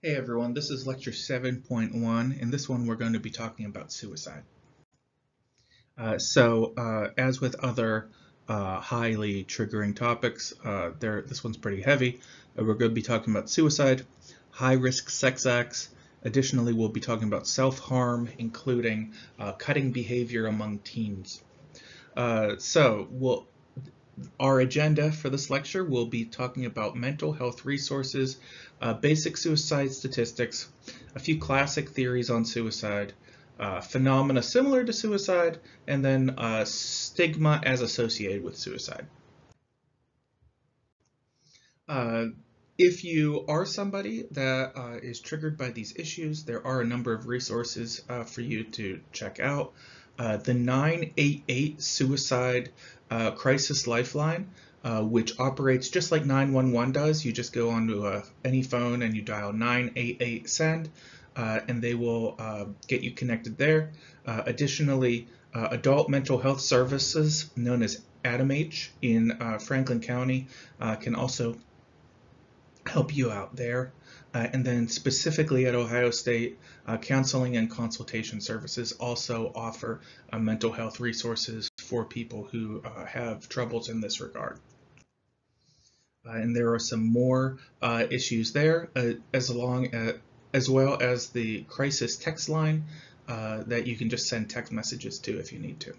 Hey everyone, this is lecture 7.1. In this one we're going to be talking about suicide. Uh, so uh, as with other uh, highly triggering topics, uh, there, this one's pretty heavy. Uh, we're going to be talking about suicide, high-risk sex acts. Additionally, we'll be talking about self-harm, including uh, cutting behavior among teens. so we'll our agenda for this lecture will be talking about mental health resources, uh, basic suicide statistics, a few classic theories on suicide, uh, phenomena similar to suicide, and then uh, stigma as associated with suicide. Uh, if you are somebody that uh, is triggered by these issues, there are a number of resources uh, for you to check out. The 988 suicide uh, Crisis Lifeline, uh, which operates just like 911 does. You just go onto a, uh, any phone and you dial 988 send, uh, and they will uh, get you connected there. Uh, additionally, adult mental health services, known as ADAMH in Franklin County, can also help you out there. Uh, and then specifically at Ohio State, uh, counseling and consultation services also offer uh, mental health resources for people who uh, have troubles in this regard. Uh, and there are some more uh, issues there, as long as, as well as the crisis text line that you can just send text messages to if you need to.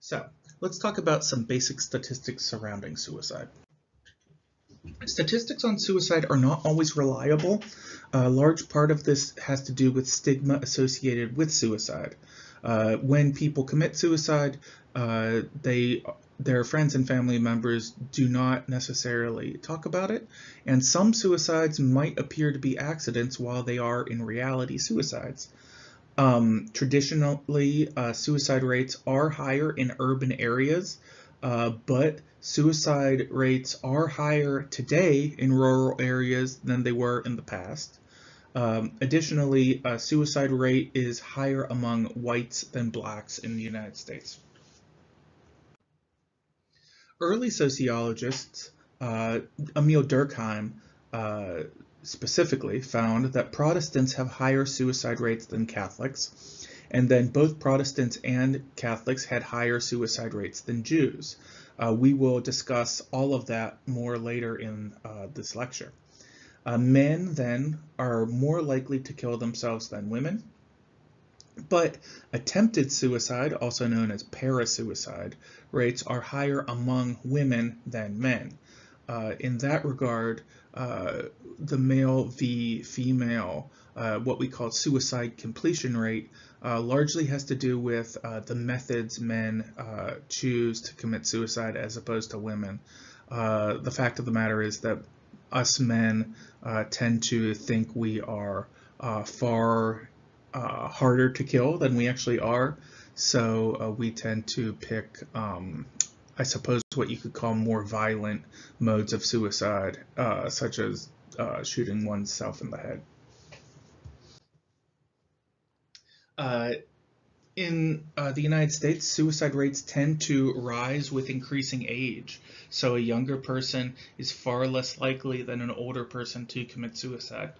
So let's talk about some basic statistics surrounding suicide. Statistics on suicide are not always reliable. A large part of this has to do with stigma associated with suicide. Uh, when people commit suicide, uh, they their friends and family members do not necessarily talk about it, and some suicides might appear to be accidents while they are in reality suicides. Um, traditionally, uh, suicide rates are higher in urban areas, uh, but suicide rates are higher today in rural areas than they were in the past. Um, additionally, a suicide rate is higher among whites than blacks in the United States. Early sociologists, uh, Emile Durkheim uh, specifically, found that Protestants have higher suicide rates than Catholics, and then both Protestants and Catholics had higher suicide rates than Jews. Uh, we will discuss all of that more later in uh, this lecture. Uh, men then are more likely to kill themselves than women, but attempted suicide, also known as parasuicide, rates are higher among women than men. Uh, in that regard, uh, the male v female, uh, what we call suicide completion rate, uh, largely has to do with uh, the methods men uh, choose to commit suicide as opposed to women. The fact of the matter is that us men tend to think we are far harder to kill than we actually are. So we tend to pick, um, I suppose, what you could call more violent modes of suicide, such as shooting oneself in the head. Uh, in uh, the United States, suicide rates tend to rise with increasing age. So a younger person is far less likely than an older person to commit suicide.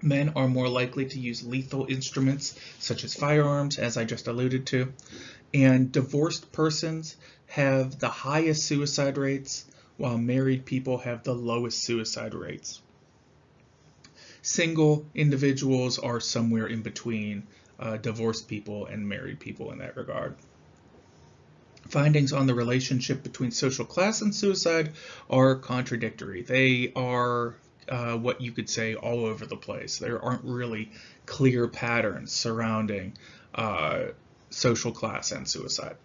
Men are more likely to use lethal instruments such as firearms, as I just alluded to. And divorced persons have the highest suicide rates, while married people have the lowest suicide rates. Single individuals are somewhere in between uh, divorced people and married people in that regard. Findings on the relationship between social class and suicide are contradictory. They are uh, what you could say all over the place. There aren't really clear patterns surrounding uh, social class and suicide.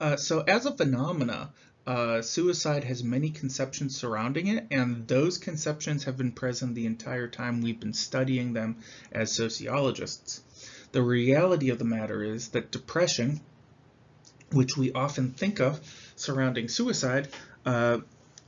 Uh, so as a phenomena, uh, suicide has many conceptions surrounding it, and those conceptions have been present the entire time we've been studying them as sociologists. The reality of the matter is that depression, which we often think of surrounding suicide, uh,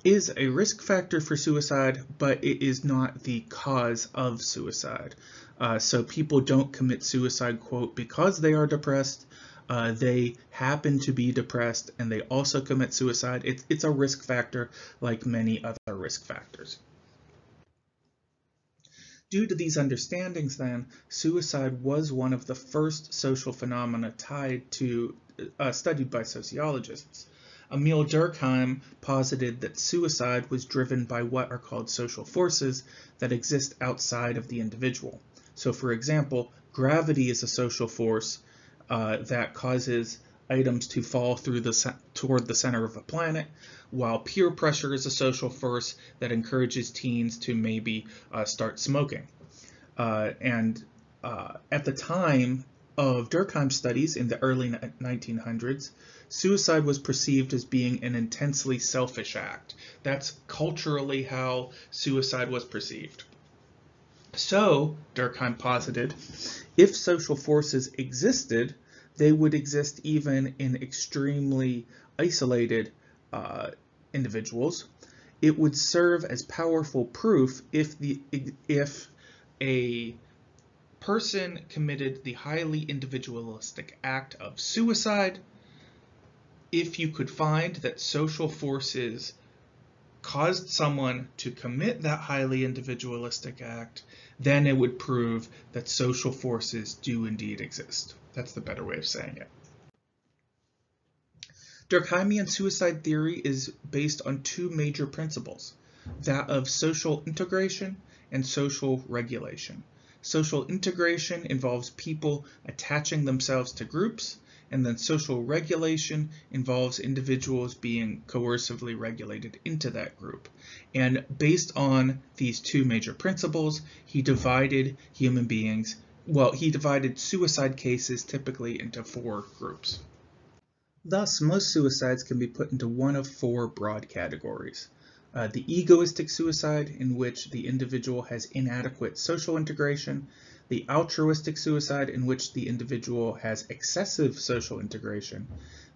is a risk factor for suicide, but it is not the cause of suicide. Uh, so people don't commit suicide, quote, because they are depressed, uh, they happen to be depressed and they also commit suicide, it's, it's a risk factor like many other risk factors. Due to these understandings then, suicide was one of the first social phenomena tied to, uh, studied by sociologists. Emile Durkheim posited that suicide was driven by what are called social forces that exist outside of the individual. So for example, gravity is a social force uh, that causes items to fall through the toward the center of a planet, while peer pressure is a social force that encourages teens to maybe uh, start smoking. Uh, and uh, at the time of Durkheim's studies in the early 1900s, suicide was perceived as being an intensely selfish act. That's culturally how suicide was perceived. So, Durkheim posited, if social forces existed, they would exist even in extremely isolated uh, individuals. It would serve as powerful proof if the if a person committed the highly individualistic act of suicide, if you could find that social forces caused someone to commit that highly individualistic act, then it would prove that social forces do indeed exist. That's the better way of saying it. Durkheimian suicide theory is based on two major principles, that of social integration and social regulation. Social integration involves people attaching themselves to groups, and then social regulation involves individuals being coercively regulated into that group. And based on these two major principles, he divided human beings, well, he divided suicide cases typically into four groups. Thus, most suicides can be put into one of four broad categories. Uh, the egoistic suicide, in which the individual has inadequate social integration, the altruistic suicide in which the individual has excessive social integration,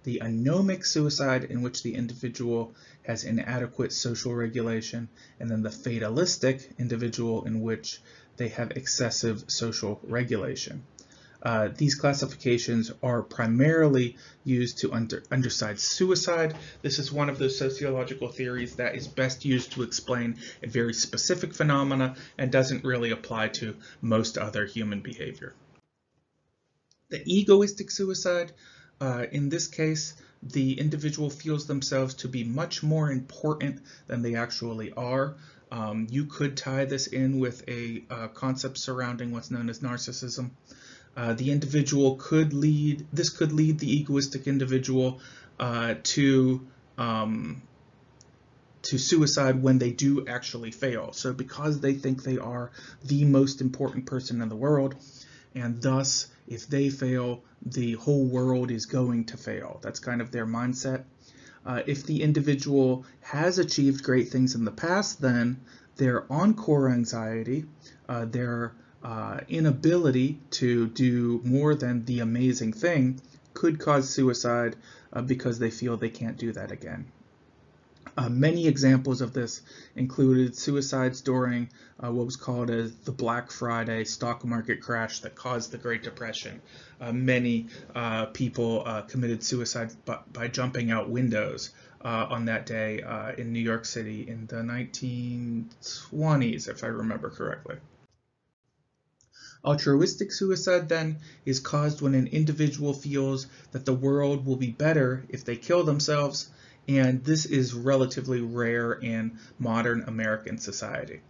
the anomic suicide in which the individual has inadequate social regulation, and then the fatalistic individual in which they have excessive social regulation. Uh, these classifications are primarily used to under, underside suicide. This is one of those sociological theories that is best used to explain a very specific phenomena and doesn't really apply to most other human behavior. The egoistic suicide, uh, in this case, the individual feels themselves to be much more important than they actually are. Um, you could tie this in with a uh, concept surrounding what's known as narcissism. Uh, the individual could lead, this could lead the egoistic individual uh, to um, to suicide when they do actually fail. So because they think they are the most important person in the world, and thus if they fail, the whole world is going to fail. That's kind of their mindset. Uh, if the individual has achieved great things in the past, then their encore anxiety, uh, their uh, inability to do more than the amazing thing could cause suicide uh, because they feel they can't do that again. Uh, many examples of this included suicides during uh, what was called as the Black Friday stock market crash that caused the Great Depression. Uh, many uh, people uh, committed suicide by, jumping out windows uh, on that day in New York City in the 1920s, if I remember correctly. Altruistic suicide, then, is caused when an individual feels that the world will be better if they kill themselves, and this is relatively rare in modern American society.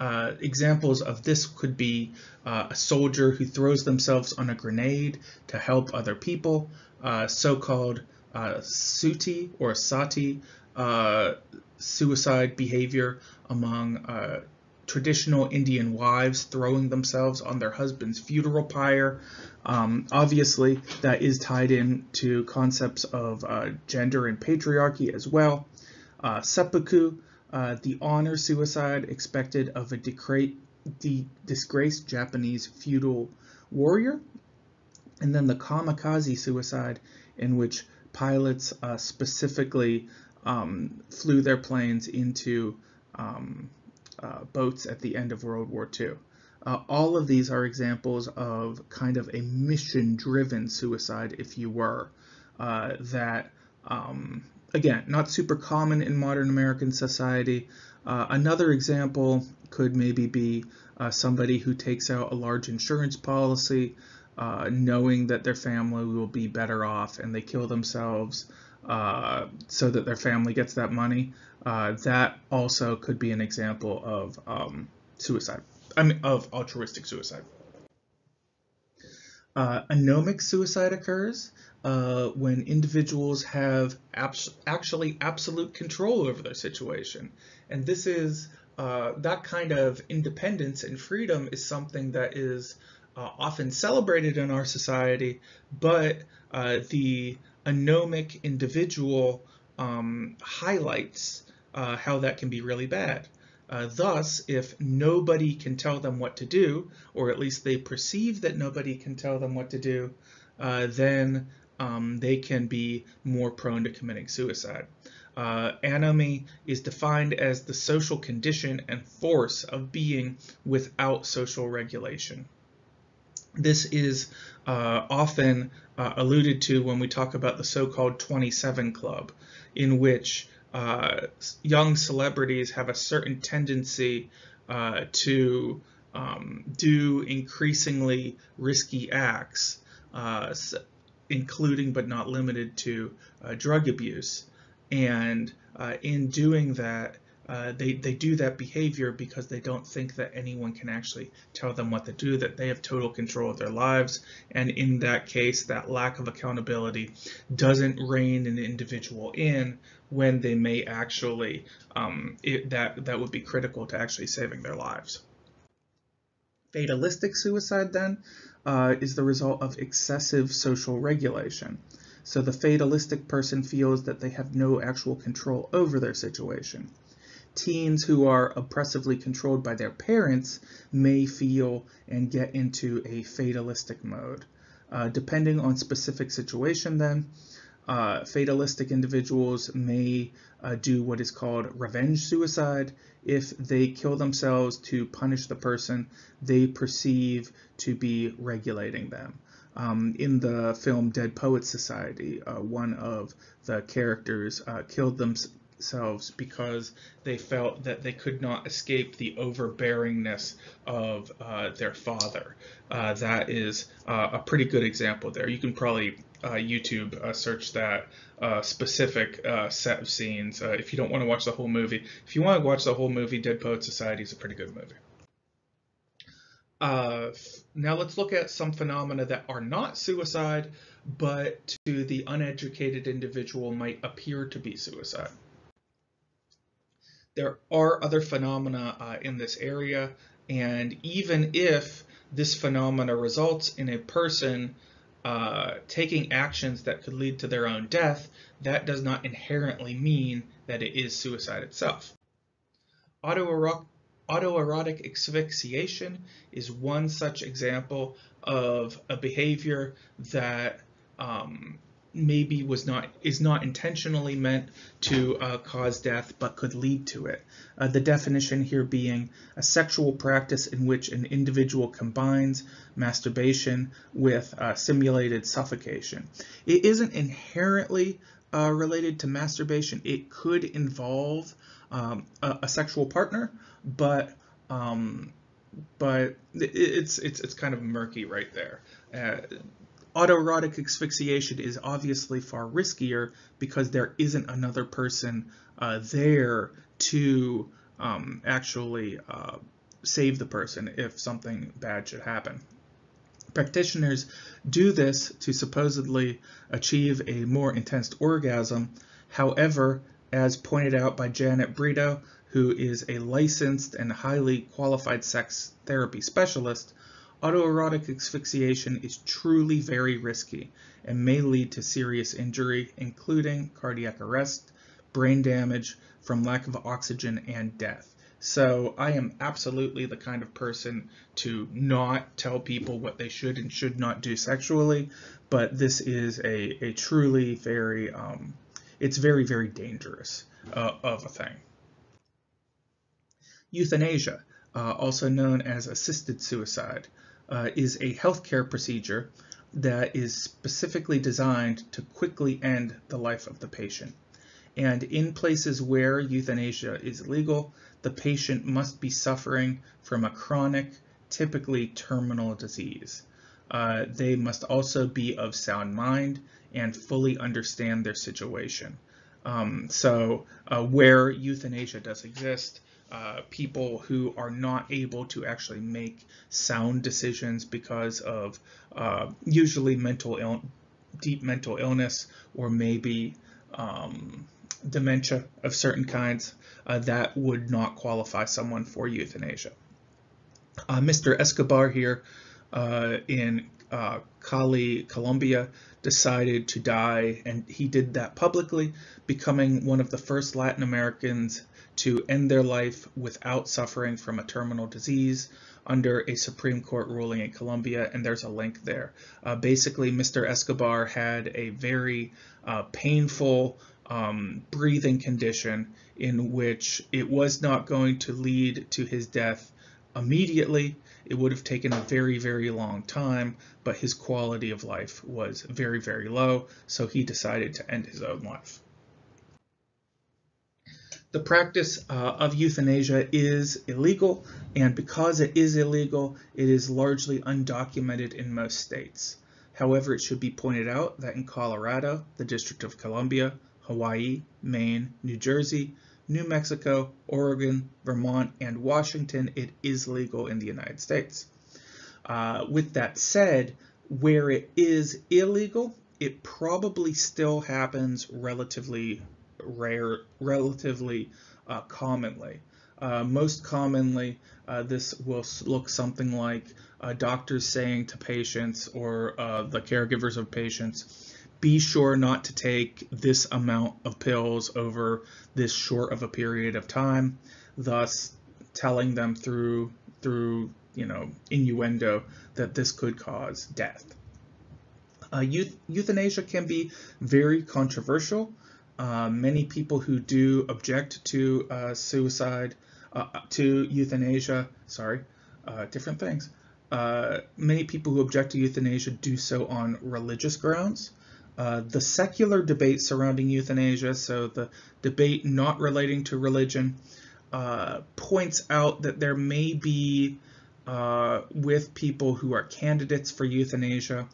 Uh, examples of this could be uh, a soldier who throws themselves on a grenade to help other people, uh, so-called uh, sati or sati uh, suicide behavior among uh, traditional Indian wives throwing themselves on their husband's funeral pyre. Um, obviously, that is tied in to concepts of uh, gender and patriarchy as well. Uh, seppuku, uh, the honor suicide expected of a the disgraced Japanese feudal warrior. And then the kamikaze suicide, in which pilots uh, specifically um, flew their planes into um, uh, boats at the end of World War II. Uh, all of these are examples of kind of a mission-driven suicide, if you were, uh, that, um, again, not super common in modern American society. Uh, another example could maybe be uh, somebody who takes out a large insurance policy uh, knowing that their family will be better off and they kill themselves uh, so that their family gets that money. Uh, that also could be an example of um, suicide, I mean, of altruistic suicide. Uh, anomic suicide occurs uh, when individuals have abs actually absolute control over their situation. And this is, uh, that kind of independence and freedom is something that is uh, often celebrated in our society, but uh, the anomic individual um, highlights uh, how that can be really bad. Uh, thus, if nobody can tell them what to do, or at least they perceive that nobody can tell them what to do, uh, then um, they can be more prone to committing suicide. Uh, anomie is defined as the social condition and force of being without social regulation. This is uh, often uh, alluded to when we talk about the so-called 27 Club, in which uh, young celebrities have a certain tendency uh, to um, do increasingly risky acts, uh, including but not limited to uh, drug abuse. And in doing that, uh, they, they do that behavior because they don't think that anyone can actually tell them what to do, that they have total control of their lives. And in that case, that lack of accountability doesn't rein an individual in when they may actually, um, it, that, that would be critical to actually saving their lives. Fatalistic suicide then uh, is the result of excessive social regulation. So the fatalistic person feels that they have no actual control over their situation teens who are oppressively controlled by their parents may feel and get into a fatalistic mode. Uh, depending on specific situation then, uh, fatalistic individuals may uh, do what is called revenge suicide if they kill themselves to punish the person they perceive to be regulating them. Um, in the film Dead Poets Society, uh, one of the characters uh, killed them, themselves because they felt that they could not escape the overbearingness of uh, their father. Uh, that is uh, a pretty good example there. You can probably uh, YouTube uh, search that uh, specific set of scenes if you don't want to watch the whole movie. If you want to watch the whole movie, Dead Poet Society is a pretty good movie. now let's look at some phenomena that are not suicide, but to the uneducated individual might appear to be suicide. There are other phenomena uh, in this area, and even if this phenomena results in a person uh, taking actions that could lead to their own death, that does not inherently mean that it is suicide itself. Autoerotic asphyxiation is one such example of a behavior that um, maybe was not is not intentionally meant to uh, cause death but could lead to it. Uh, the definition here being a sexual practice in which an individual combines masturbation with uh, simulated suffocation. It isn't inherently uh, related to masturbation. It could involve um, a, a, sexual partner, but um, but it's it's it's kind of murky right there. Autoerotic asphyxiation is obviously far riskier because there isn't another person uh, there to um, actually uh, save the person if something bad should happen. Practitioners do this to supposedly achieve a more intense orgasm. However, as pointed out by Janet Brito, who is a licensed and highly qualified sex therapy specialist, Autoerotic asphyxiation is truly very risky and may lead to serious injury, including cardiac arrest, brain damage from lack of oxygen, and death. So I am absolutely the kind of person to not tell people what they should and should not do sexually, but this is a, a truly very, um, it's very, very dangerous uh, of a thing. Euthanasia. uh, also known as assisted suicide, uh, is a healthcare procedure that is specifically designed to quickly end the life of the patient. And in places where euthanasia is legal, the patient must be suffering from a chronic, typically terminal disease. Uh, they must also be of sound mind and fully understand their situation. Um, so uh, where euthanasia does exist, uh, people who are not able to actually make sound decisions because of uh, usually mental Ill deep mental illness or maybe um, dementia of certain kinds, uh, that would not qualify someone for euthanasia. Uh, Mr. Escobar here uh, in Cali, Colombia, decided to die, and he did that publicly, becoming one of the first Latin Americans to end their life without suffering from a terminal disease under a Supreme Court ruling in Colombia, and there's a link there. Uh, basically, Mr. Escobar had a very uh, painful um, breathing condition in which it was not going to lead to his death immediately. It would have taken a very, very long time, but his quality of life was very, very low, so he decided to end his own life. The practice uh, of euthanasia is illegal, and because it is illegal, it is largely undocumented in most states. However, it should be pointed out that in Colorado, the District of Columbia, Hawaii, Maine, New Jersey, New Mexico, Oregon, Vermont, and Washington, it is legal in the United States. Uh, with that said, where it is illegal, it probably still happens relatively rare, relatively uh, commonly. Uh, most commonly, uh, this will look something like uh, doctors saying to patients or uh, the caregivers of patients, be sure not to take this amount of pills over this short of a period of time, thus telling them through through you know innuendo that this could cause death. Uh, euth euthanasia can be very controversial. Uh, many people who do object to uh, suicide, uh, to euthanasia, sorry, uh, different things. Uh, many people who object to euthanasia do so on religious grounds. Uh, the secular debate surrounding euthanasia, so the debate not relating to religion, uh, points out that there may be, uh, with people who are candidates for euthanasia,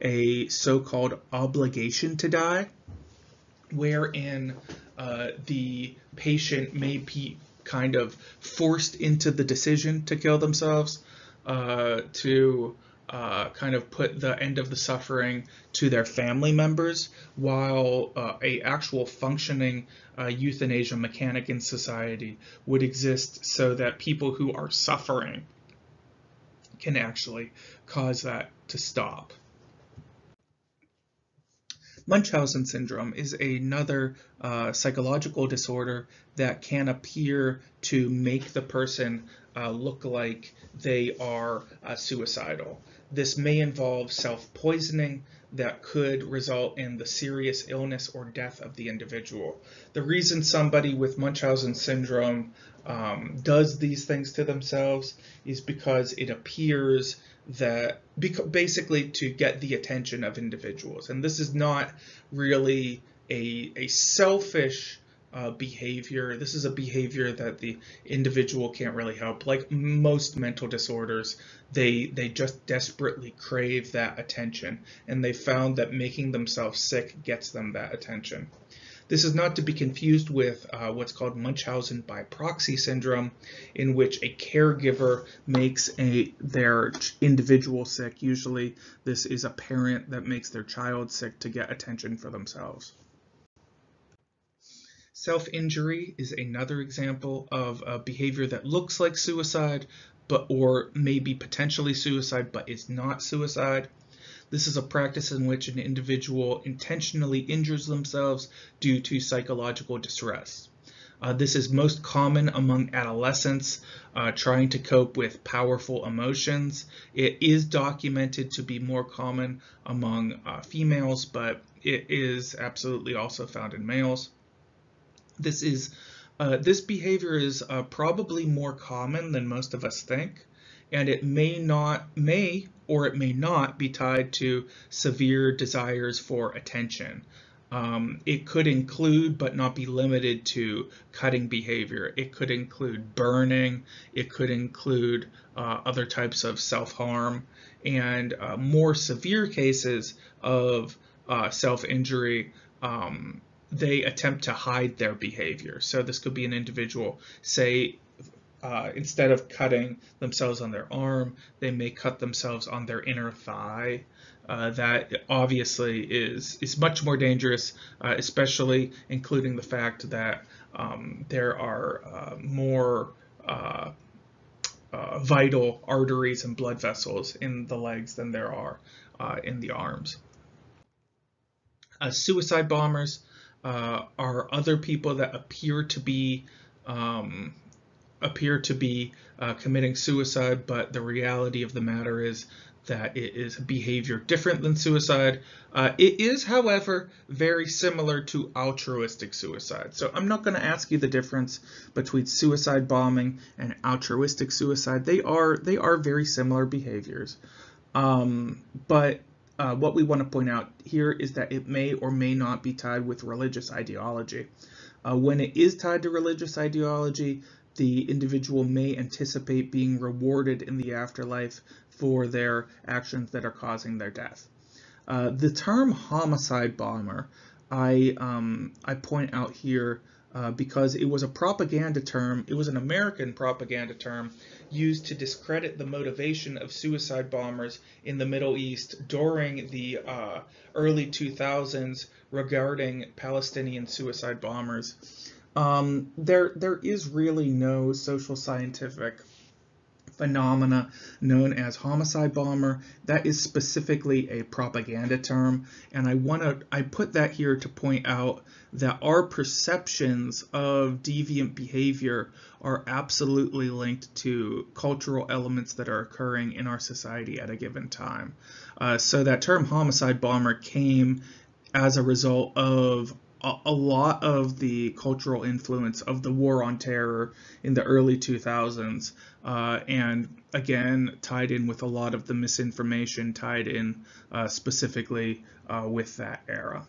a so-called obligation to die, wherein uh, the patient may be kind of forced into the decision to kill themselves, uh, to uh, kind of put the end of the suffering to their family members, while uh, a actual functioning uh, euthanasia mechanic in society would exist so that people who are suffering can actually cause that to stop. Munchausen syndrome is another uh, psychological disorder that can appear to make the person uh, look like they are uh, suicidal. This may involve self-poisoning that could result in the serious illness or death of the individual. The reason somebody with Munchausen syndrome um, does these things to themselves is because it appears that basically to get the attention of individuals. And this is not really a, a selfish uh, behavior. This is a behavior that the individual can't really help. Like most mental disorders, they they just desperately crave that attention, and they found that making themselves sick gets them that attention. This is not to be confused with uh, what's called Munchausen by proxy syndrome, in which a caregiver makes a their individual sick. Usually, this is a parent that makes their child sick to get attention for themselves. Self-injury is another example of a behavior that looks like suicide, but or maybe potentially suicide, but is not suicide. This is a practice in which an individual intentionally injures themselves due to psychological distress. Uh, this is most common among adolescents uh, trying to cope with powerful emotions. It is documented to be more common among uh, females, but it is absolutely also found in males. This is Uh, this behavior is uh, probably more common than most of us think, and it may not, may or it may not be tied to severe desires for attention. Um, it could include, but not be limited to, cutting behavior. It could include burning. It could include uh, other types of self-harm. And uh, more severe cases of uh, self-injury, um, they attempt to hide their behavior. So this could be an individual, say, uh, instead of cutting themselves on their arm, they may cut themselves on their inner thigh uh, that obviously is is much more dangerous, uh, especially including the fact that um, there are uh, more uh, uh, vital arteries and blood vessels in the legs than there are in the arms. suicide bombers are other people that appear to be um, appear to be uh, committing suicide, but the reality of the matter is that it is a behavior different than suicide. Uh, it is, however, very similar to altruistic suicide. So I'm not going to ask you the difference between suicide bombing and altruistic suicide. They are they are very similar behaviors. Um, but uh, what we want to point out here is that it may or may not be tied with religious ideology. Uh, when it is tied to religious ideology, the individual may anticipate being rewarded in the afterlife for their actions that are causing their death. Uh, the term homicide bomber, I, um, I point out here uh, because it was a propaganda term, it was an American propaganda term used to discredit the motivation of suicide bombers in the Middle East during the uh, early 2000s regarding Palestinian suicide bombers. Um, there, there is really no social scientific phenomena known as homicide bomber. That is specifically a propaganda term, and I want to I put that here to point out that our perceptions of deviant behavior are absolutely linked to cultural elements that are occurring in our society at a given time. Uh, so that term homicide bomber came as a result of a, lot of the cultural influence of the war on terror in the early 2000s, uh, and again tied in with a lot of the misinformation tied in uh, specifically uh, with that era.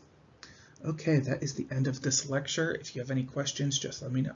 Okay, that is the end of this lecture. If you have any questions, just let me know.